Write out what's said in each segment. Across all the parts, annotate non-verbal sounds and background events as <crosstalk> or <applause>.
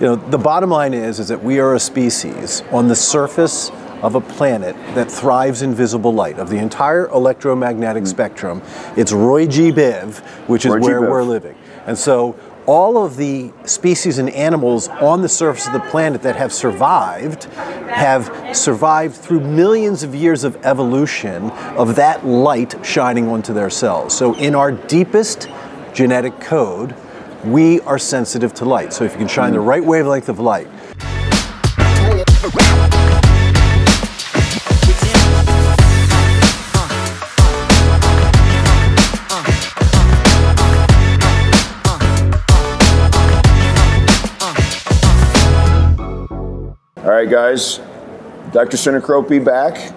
you know, the bottom line is, is that we are a species on the surface of a planet that thrives in visible light of the entire electromagnetic hmm. spectrum. It's Roy G. Biv, which is Roy where we're living. And so all of the species and animals on the surface of the planet that have survived have survived through millions of years of evolution of that light shining onto their cells. So in our deepest genetic code, we are sensitive to light. So if you can shine the right wavelength of light, All right, guys. Dr. Sinicropi back.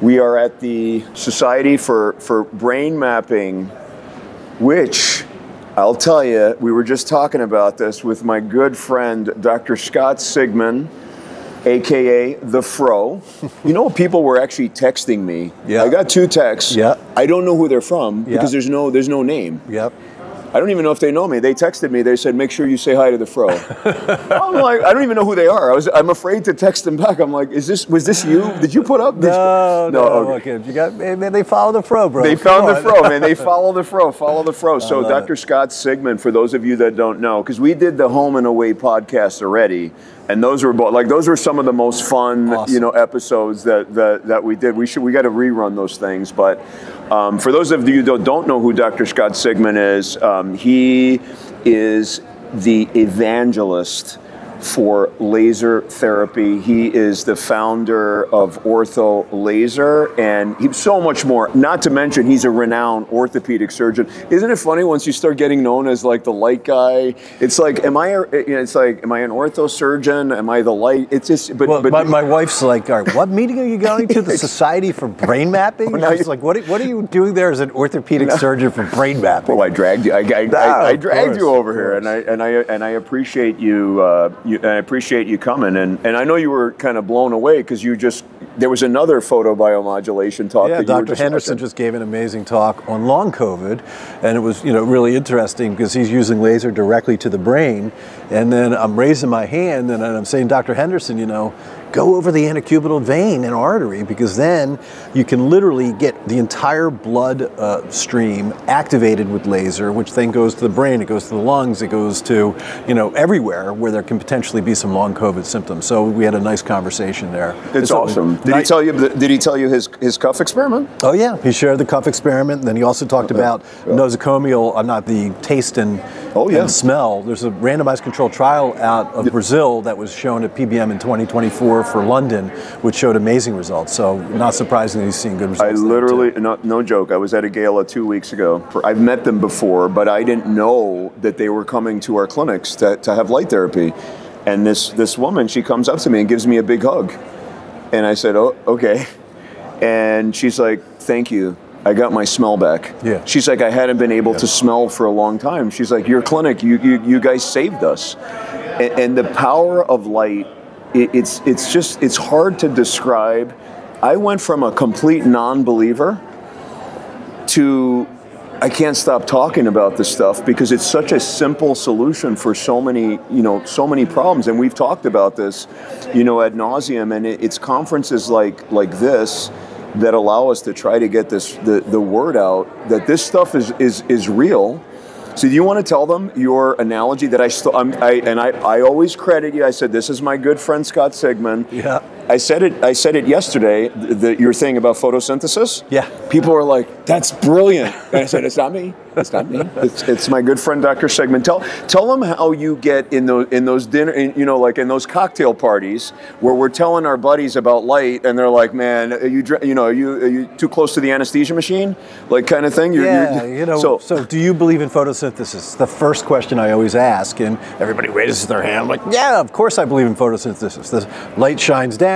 We are at the Society for, for Brain Mapping, which I'll tell you, we were just talking about this with my good friend, Dr. Scott Sigman, aka The Fro. You know, people were actually texting me. Yeah. I got two texts. Yeah. I don't know who they're from Yeah. because there's no there's no name. yep. I don't even know if they know me. They texted me. They said, "Make sure you say hi to the fro." <laughs> I'm like, I don't even know who they are. I was, I'm afraid to text them back. I'm like, is this, was this you? Did you put up? This? No, no, okay. look, you got, man, they follow the fro, bro. They found the fro, man. They <laughs> follow the fro. Follow the fro. So, Dr. Scott Sigman, for those of you that don't know, because we did the home and away podcast already, and those were both like those were some of the most fun, Awesome. you know, episodes that, that that we did. We should we got to rerun those things. But um, for those of you that don't know who Dr. Scott Sigman is, um, he is the evangelist for laser therapy. He is the founder of Ortho Laser, and he's so much more. Not to mention, he's a renowned orthopedic surgeon. Isn't it funny once you start getting known as like the light guy? It's like, am I? A, you know, it's like, am I an ortho surgeon? Am I the light? It's just, but Well, but my, my wife's like, all right, what meeting are you going to? The <laughs> Society for Brain Mapping? now She's like, what, are- what are you doing there as an orthopedic surgeon for brain mapping? Well, I dragged you. I, I, No, I, I dragged course, you over here, and I and I and I appreciate you. Uh, you and I appreciate you coming, and and I know you were kind of blown away because you just there was another photobiomodulation talk. Yeah, you Dr. Henderson just gave an amazing talk on long COVID, and it was you know really interesting because he's using laser directly to the brain, and then I'm raising my hand and I'm saying, Dr. Henderson, you know, go over the antecubital vein and artery because then you can literally get the entire blood uh, stream activated with laser, which then goes to the brain, it goes to the lungs, it goes to you know everywhere where there can potentially be some long COVID symptoms. So we had a nice conversation there. It's So- awesome. Did he tell you? Did he tell you his his cuff experiment? Oh yeah, he shared the cuff experiment. And then he also talked about nosocomial, uh, not the taste and, Oh, yeah. and smell. There's a randomized controlled trial out of Brazil that was shown at PBM in 2024 for London, which showed amazing results. So not surprising he's seeing good results. I literally, no, no joke. I was at a gala two weeks ago. I've met them before, but I didn't know that they were coming to our clinics to, to have light therapy. And this this woman, she comes up to me and gives me a big hug, and I said, "Oh, okay." And she's like, "Thank you. I got my smell back." Yeah. She's like, "I hadn't been able to smell for a long time." She's like, "Your clinic, you you, you guys saved us." And, and the power of light, it, it's it's just it's hard to describe. I went from a complete non-believer to I can't stop talking about this stuff because it's such a simple solution for so many, you know, so many problems. And we've talked about this, you know, ad nauseum. And it, it's conferences like like this that allow us to try to get this the, the word out that this stuff is is is real. So do you want to tell them your analogy that I still I and I, I always credit you. I said this is my good friend Scott Sigman. Yeah. I said it. I said it yesterday. The, the, your thing about photosynthesis. Yeah. People are like, "That's brilliant." And I said, "It's not me. It's not me. It's, it's my good friend Dr. Sigman." Tell tell them how you get in those in those dinner, in, you know, like in those cocktail parties where we're telling our buddies about light, and they're like, "Man, are you you know, are you are you too close to the anesthesia machine, like kind of thing." You're, Yeah, you're- you know. So, So, do you believe in photosynthesis? The first question I always ask, and everybody raises their hand. I'm like, yeah, of course I believe in photosynthesis. The light shines down,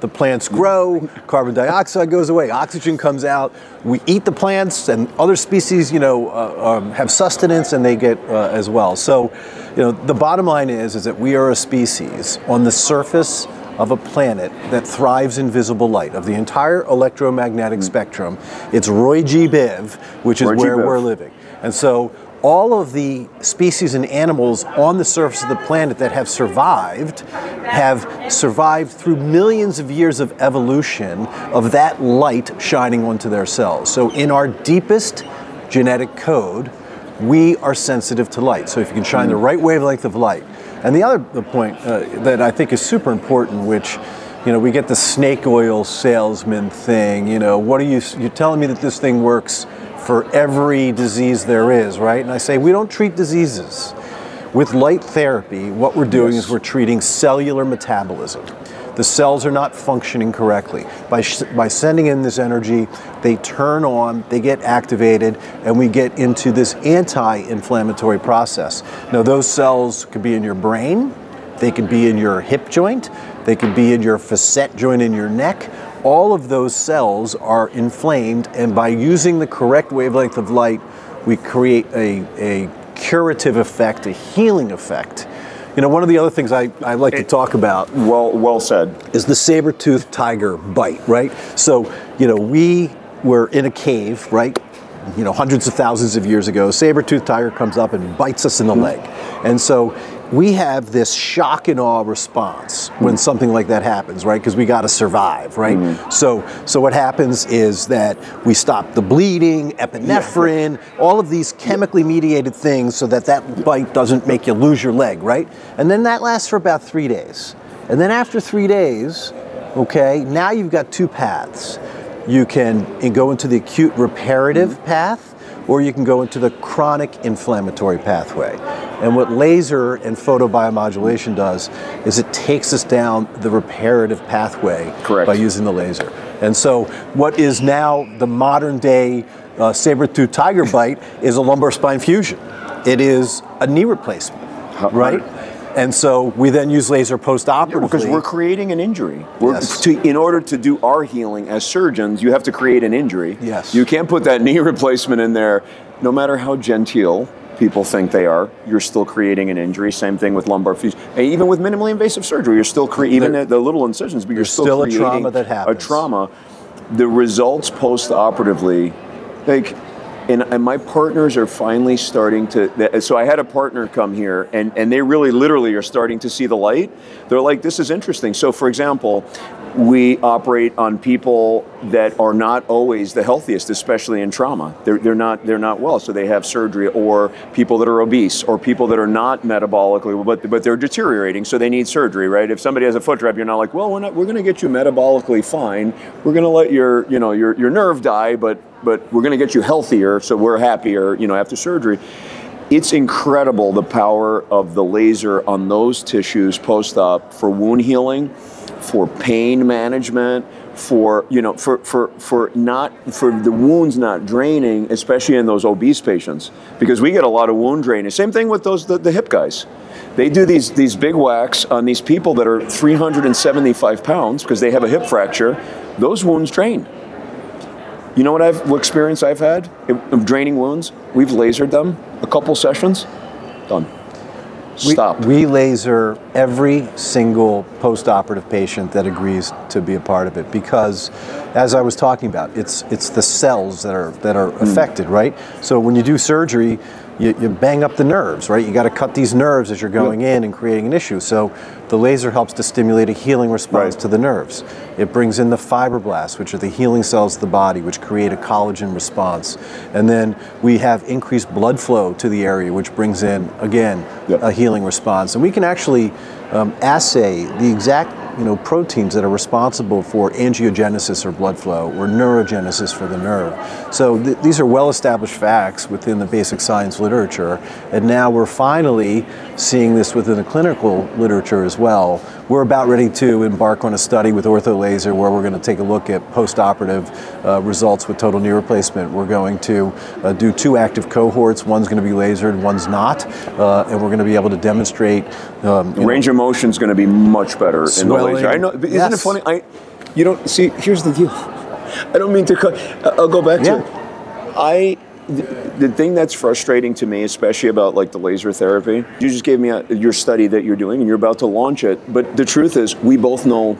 the plants grow, carbon dioxide goes away, oxygen comes out. We eat the plants, and other species, you know, uh, um, have sustenance, and they get uh, as well. So, you know, the bottom line is, is that we are a species on the surface of a planet that thrives in visible light of the entire electromagnetic spectrum. It's Roy G. Biv, which is Roy where we're living. And so all of the species and animals on the surface of the planet that have survived have survived through millions of years of evolution of that light shining onto their cells. So, in our deepest genetic code, we are sensitive to light. So, if you can shine the right wavelength of light. And the other point uh, that I think is super important, which you know, we get the snake oil salesman thing. You know, what are you? You're telling me that this thing works for every disease there is, right? And I say we don't treat diseases. With light therapy, what we're doing yes. is we're treating cellular metabolism. The cells are not functioning correctly. By, by sending in this energy, they turn on, they get activated, and we get into this anti inflammatory process. Now, those cells could be in your brain, they could be in your hip joint, they could be in your facet joint in your neck. All of those cells are inflamed, and by using the correct wavelength of light, we create a, a curative effect, a healing effect. You know, one of the other things I, I like it, to talk about. Well, well said. Is the saber-toothed tiger bite, right? So, you know, we were in a cave, right? You know, hundreds of thousands of years ago. Saber-toothed tiger comes up and bites us in the leg. And so we have this shock and awe response when something like that happens, right? Because we got to survive, right? Mm-hmm. So, so what happens is that we stop the bleeding, epinephrine, yeah. all of these chemically mediated things, so that that bite doesn't make you lose your leg, right? And then that lasts for about three days, and then after three days, okay, now you've got two paths. You can go into the acute reparative mm-hmm. path, or you can go into the chronic inflammatory pathway. And what laser and photobiomodulation does is it takes us down the reparative pathway Correct. by using the laser. And so, what is now the modern day uh, saber-tooth tiger bite is a lumbar spine fusion. It is a knee replacement, right? And so we then use laser post-operatively. Yeah, because we're creating an injury. Yes. To, in order to do our healing as surgeons, you have to create an injury. Yes. You can't put that knee <laughs> replacement in there, no matter how genteel people think they are, you're still creating an injury. Same thing with lumbar fusion. Even with minimally invasive surgery, you're still creating, even there, the little incisions, but you're still, still creating a trauma that happens. A trauma. The results post-operatively, like, and, and, my partners are finally starting to so i had a partner come here and, and they really literally are starting to see the light. They're like this is interesting. So for example we operate on people that are not always the healthiest, especially in trauma. They're, they're, not, they're not well, so they have surgery, or people that are obese, or people that are not metabolically, but, but they're deteriorating, so they need surgery, right? If somebody has a foot drop, you're not like, well, we're, not, we're going to get you metabolically fine. We're going to let your, you know, your, your nerve die, but, but we're going to get you healthier, so we're happier, you know, after surgery it's incredible the power of the laser on those tissues post-op for wound healing for pain management, for you know, for for for not for the wounds not draining, especially in those obese patients, because we get a lot of wound drainage. Same thing with those the, the hip guys. They do these these big whacks on these people that are 375 pounds because they have a hip fracture. Those wounds drain. You know what I've what experience I've had of draining wounds? We've lasered them a couple sessions, done. Stop. We, we laser every single post-operative patient that agrees to be a part of it because, as I was talking about, it's it's the cells that are that are mm. affected, right? So when you do surgery, you, you bang up the nerves, right? You got to cut these nerves as you're going yep. in and creating an issue. So the laser helps to stimulate a healing response right. to the nerves. It brings in the fibroblasts, which are the healing cells of the body, which create a collagen response. And then we have increased blood flow to the area, which brings in, again, yep. a healing response. And we can actually um, assay the exact you know, proteins that are responsible for angiogenesis or blood flow or neurogenesis for the nerve. So th these are well-established facts within the basic science literature, and now we're finally seeing this within the clinical literature as well. We're about ready to embark on a study with OrthoLaser where we're going to take a look at post-operative uh, results with total knee replacement. We're going to uh, do two active cohorts. One's going to be lasered, one's not, uh, and we're going to be able to demonstrate. Um, range know, of motion is going to be much better in the laser. I know. Isn't yes. it funny? I, you don't see. Here's the deal. I don't mean to cut. I'll go back yeah. to. It. I the, thing that's frustrating to me, especially about like the laser therapy, you just gave me a, your study that you're doing and you're about to launch it. But the truth is, we both know,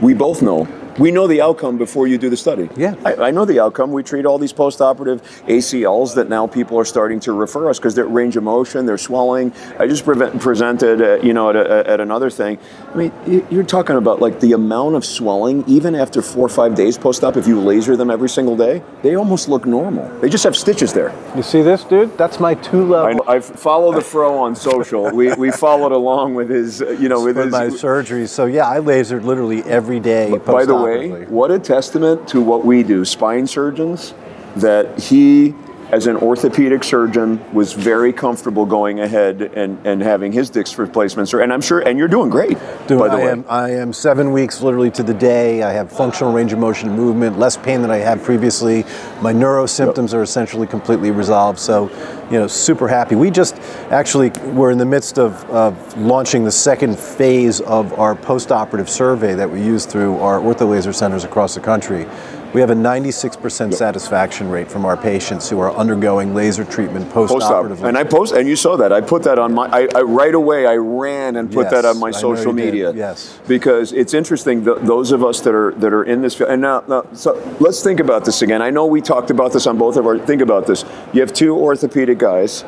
we both know We know the outcome before you do the study. Yeah. I, I know the outcome. We treat all these post-operative ACLs that now people are starting to refer us because their range of motion, they're swelling. I just prevent, presented, uh, you know, at, a, at another thing. I mean, you- you're talking about like the amount of swelling, even after four or five days post-op, if you laser them every single day, they almost look normal. They just have stitches there. You see this, dude? That's my two level. I, I follow the fro on social. We, we followed along with his, uh, you know, with with his. my surgery. So yeah, I lasered literally every day. By the way, postoperatively. what a testament to what we do, spine surgeons, that he, as an orthopedic surgeon, was very comfortable going ahead and, and having his disc replacements. And I'm sure, and you're doing great. Dude, by the I way, am I am seven weeks literally to the day. I have functional range of motion and movement, less pain than I had previously. My neuro symptoms are essentially completely resolved. So, you know, super happy. We just actually we're in the midst of, of launching the second phase of our post-operative survey that we use through our ortho laser centers across the country. We have a 96% satisfaction rate from our patients who are undergoing laser treatment post-op. post-operatively. And I post, and you saw that. I put that on my. I, I right away. I ran and put that on my social you did, media. yes. Because it's interesting. th those of us that are that are in this field. And now, now, so let's think about this again. I know we talked about this on both of our. Think about this. You have two orthopedic guys.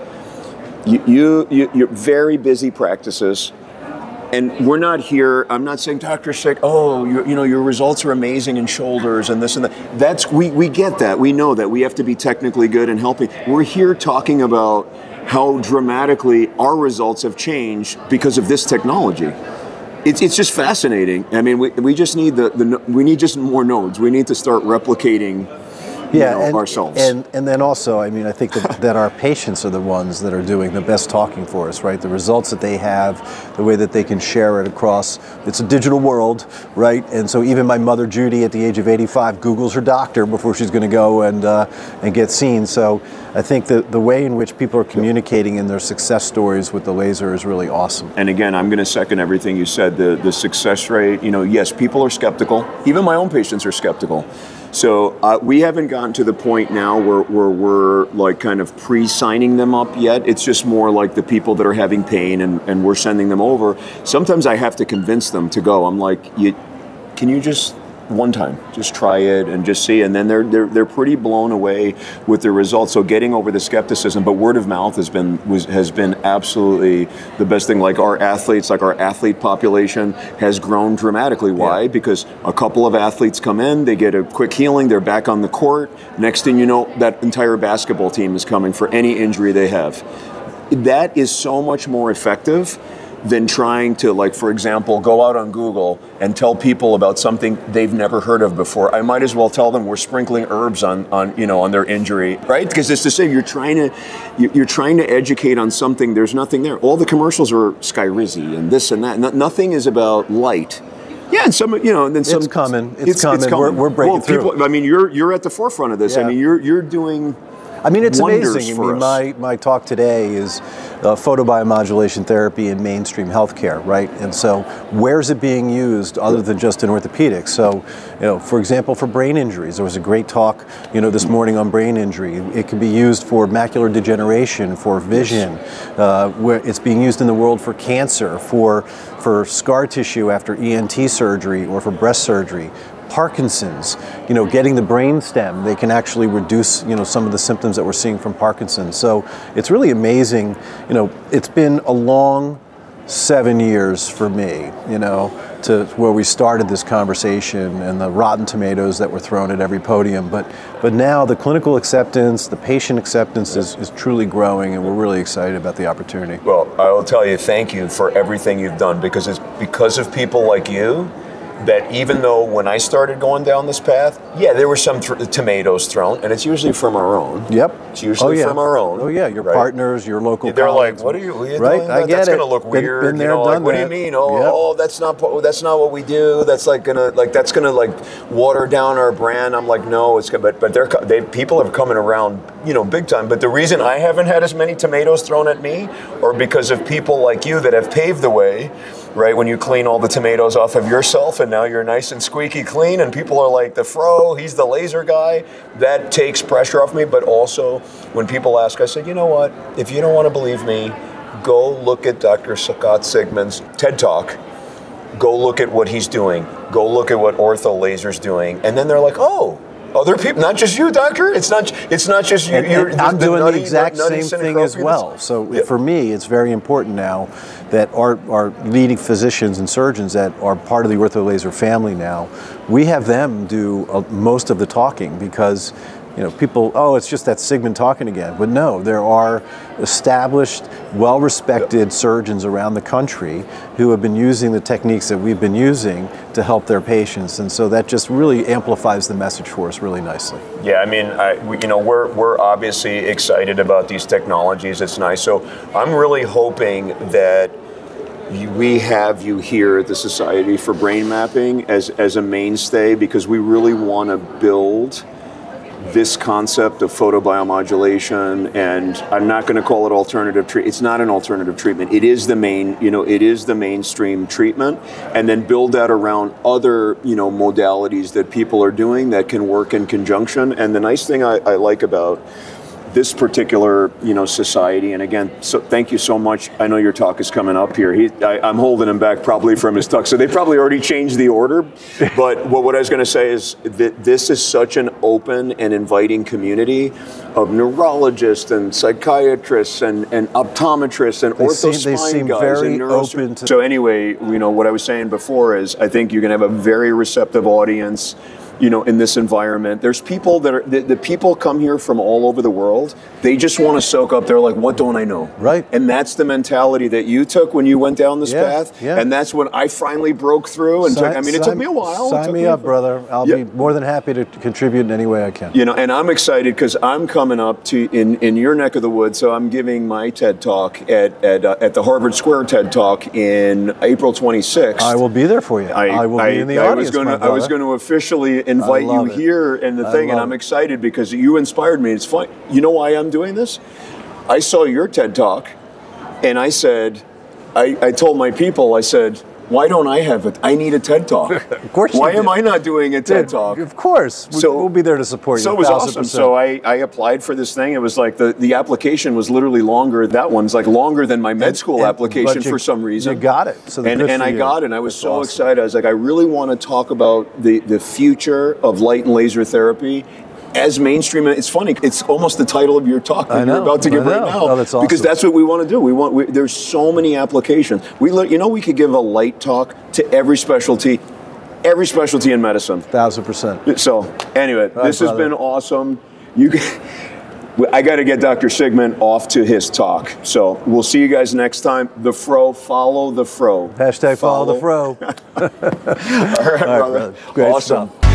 You, you, you you're very busy practices. And we're not here. I'm not saying Dr. Sick. Oh, you, you know your results are amazing in shoulders and this and that. That's we we get that. We know that we have to be technically good and helping. We're here talking about how dramatically our results have changed because of this technology. It's, it's just fascinating. I mean, we, we just need the, the we need just more nodes. We need to start replicating yeah, know, and, ourselves. And and then also, I mean, I think that, that our patients are the ones that are doing the best talking for us, right? The results that they have, the way that they can share it across. It's a digital world, right? And so even my mother Judy, at the age of 85, Google's her doctor before she's going to go and uh, and get seen. So I think that the way in which people are communicating in their success stories with the laser is really awesome. And again, I'm going to second everything you said. The the success rate, you know, yes, people are skeptical. Even my own patients are skeptical. So uh, we haven't gotten to the point now where, where we're like kind of pre-signing them up yet. It's just more like the people that are having pain and, and we're sending them over. Sometimes I have to convince them to go. I'm like, you, can you just one time. Just try it and just see. And then they're they're, they're pretty blown away with the results. So getting over the skepticism but word of mouth has been was has been absolutely the best thing. Like our athletes like our athlete population has grown dramatically. Why? Yeah. because a couple of athletes come in they get a quick healing they're back on the court. Next thing you know that entire basketball team is coming for any injury they have. That is so much more effective than trying to like for example go out on google and tell people about something they've never heard of before i might as well tell them we're sprinkling herbs on on you know on their injury right because it's the same you're trying to you- you're trying to educate on something there's nothing there all the commercials are skyrizi and this and that No- nothing is about light yeah, and some, you know, and then some. coming. It's coming. We're- we're breaking well, through. I mean, you're you're at the forefront of this. I mean, you're you're doing. I mean, it's amazing. I mean, my, my talk today is uh, photobiomodulation therapy in mainstream healthcare, right? And so, where's it being used other than just in orthopedics? So, you know, for example, for brain injuries, there was a great talk, you know, this morning on brain injury. It can be used for macular degeneration, for vision, uh, where it's being used in the world for cancer, for for scar tissue after ENT surgery, or for breast surgery. Parkinson's, you know, getting the brain stem, they can actually reduce, you know, some of the symptoms that we're seeing from Parkinson's. So it's really amazing. You know, it's been a long seven years for me, you know, to where we started this conversation and the rotten tomatoes that were thrown at every podium. But but now the clinical acceptance, the patient acceptance is, is truly growing and we're really excited about the opportunity. Well, I will tell you, thank you for everything you've done because it's because of people like you that even though when I started going down this path, yeah, there were some th- tomatoes thrown, and it's usually from our own. Yep. It's usually oh, yeah. from our own. Oh yeah, your right? partners, your local. They're like, "What are you, what are you right? doing? I That- get that's it. gonna look Been- weird." Been, you there, know, done like, what do you mean? Oh, Yep. oh, that's not that's not what we do. That's like gonna like that's gonna like water down our brand. I'm like, no, it's good. But but they're they people have coming around, you know, big time. But the reason I haven't had as many tomatoes thrown at me, or because of people like you that have paved the way. Right when you clean all the tomatoes off of yourself, and now you're nice and squeaky clean, and people are like, "The fro, he's the laser guy." That takes pressure off me. But also, when people ask, I said, "You know what? If you don't want to believe me, go look at Dr. Scott Sigman's TED Talk, go look at what he's doing. Go look at what Ortho Laser's doing, and then they're like, oh. Other people, not just you, doctor. It's not. It's not just you. And- you're, and I'm doing nutty- the exact nutty same thing as well. So Yeah. for me, it's very important now that our, our leading physicians and surgeons that are part of the ortho laser family now, we have them do uh, most of the talking because you know people oh it's just that Sigman talking again but no there are established well-respected surgeons around the country who have been using the techniques that we've been using to help their patients and so that just really amplifies the message for us really nicely Yeah, I mean, I, we, you know, we're we're obviously excited about these technologies. It's nice. So I'm really hoping that we have you here at the Society for Brain Mapping as as a mainstay because we really want to build this concept of photobiomodulation and I'm not going to call it alternative treatment. It's not an alternative treatment. It is the main, you know, it is the mainstream treatment and then build that around other, you know, modalities that people are doing that can work in conjunction. And the nice thing I, I like about this particular, you know, society, and again, so thank you so much. I know your talk is coming up here. He, I, I'm holding him back probably from his talk, so they probably already changed the order. But what, what I was going to say is that this is such an open and inviting community of neurologists and psychiatrists and, and optometrists and They ortho seem- they seem guys very and neurosurgeons. open to- So anyway, you know what I was saying before is I think you're going to have a very receptive audience. You know, in this environment, there's people that are the, the people come here from all over the world. They just want to soak up. They're like, "What don't I know?" Right. And that's the mentality that you took when you went down this Yeah, path. yeah. And that's when I finally broke through. And took, I mean, it took me a while. Sign took me up, brother. I'll be more than happy to contribute in any way I can. You know, and I'm excited because I'm coming up to in, in your neck of the woods. So I'm giving my TED talk at at, uh, at the Harvard Square TED Talk in April 26th. I will be there for you. I, will be in the I audience. was gonna, I was going to officially invite you it. here and the I thing, and I'm it. excited because you inspired me. It's fun. You know why I'm doing this? I saw your TED talk, and I said, I, I told my people, I said. Why don't I have it? I need a TED talk. <laughs> of course Why am I not doing a TED Dude, talk? Of course. We, So- we'll be there to support you. So it was 1000%. awesome. So I, I applied for this thing. It was like the, the application was literally longer. That one's like longer than my med school and- application you- for some reason. you got it. So and and I you. got it. And I was That's so awesome. excited. I was like, I really want to talk about the, the future of light and laser therapy. As mainstream, it's funny. It's almost the title of your talk that you're about to give right now, Oh, that's because that's what we want to do. We want. We, there's so many applications. We, le- you know, we could give a light talk to every specialty, every specialty in medicine. Thousand percent. So anyway, right, this has been awesome. You, I got to get Dr. Sigman off to his talk. So we'll see you guys next time. The Fro, follow the Fro. Hashtag follow, the fro. <laughs> All right, brother. brother. Great awesome. stuff.